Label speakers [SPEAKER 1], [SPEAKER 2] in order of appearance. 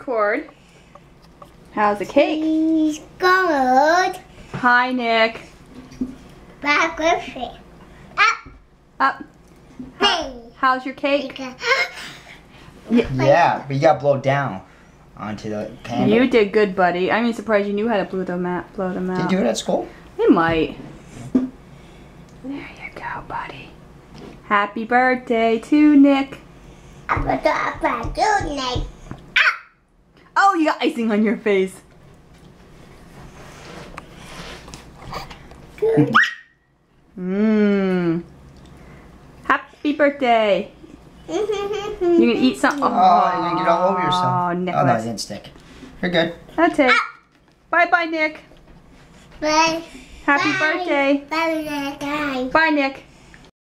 [SPEAKER 1] Record. How's the cake?
[SPEAKER 2] He's good.
[SPEAKER 1] Hi, Nick.
[SPEAKER 2] Back with it. Up.
[SPEAKER 1] Up.
[SPEAKER 2] Hey.
[SPEAKER 1] How's your cake?
[SPEAKER 3] Yeah, but you got to blow down onto the candle.
[SPEAKER 1] You did good, buddy. I'm even surprised you knew how to blow them out. Blow them
[SPEAKER 3] Did you do it at school?
[SPEAKER 1] You might. There you go, buddy. Happy birthday to Nick.
[SPEAKER 2] I'm going to up do next.
[SPEAKER 1] Oh, you got icing on your face. Mmm. Happy birthday. You gonna eat some?
[SPEAKER 3] Oh, you're gonna get all over yourself.
[SPEAKER 1] Oh,
[SPEAKER 3] Oh, no, it
[SPEAKER 1] Nicholas.
[SPEAKER 3] didn't stick. You're good.
[SPEAKER 1] That's it. Bye bye, Nick.
[SPEAKER 2] Bye.
[SPEAKER 1] Happy
[SPEAKER 2] Bye.
[SPEAKER 1] birthday.
[SPEAKER 2] Bye. Bye.
[SPEAKER 1] Bye, Nick.